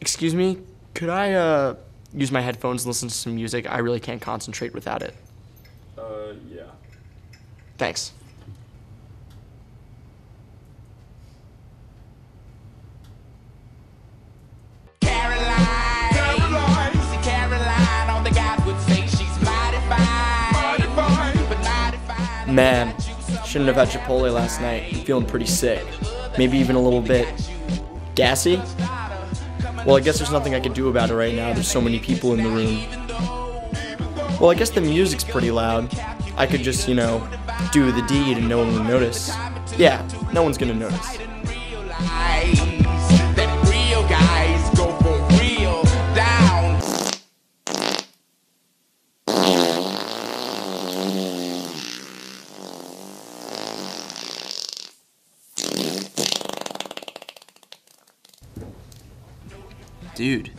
Excuse me, could I uh, use my headphones and listen to some music? I really can't concentrate without it. Uh, yeah. Thanks. Caroline. Caroline. See Caroline, all the guys would say she's mighty fine. Mighty fine. But mighty fine. Man, shouldn't have had Chipotle last night. I'm feeling pretty sick. Maybe even a little bit gassy. Well, I guess there's nothing I can do about it right now. There's so many people in the room. Well, I guess the music's pretty loud. I could just, you know, do the deed and no one would notice. Yeah, no one's gonna notice. dude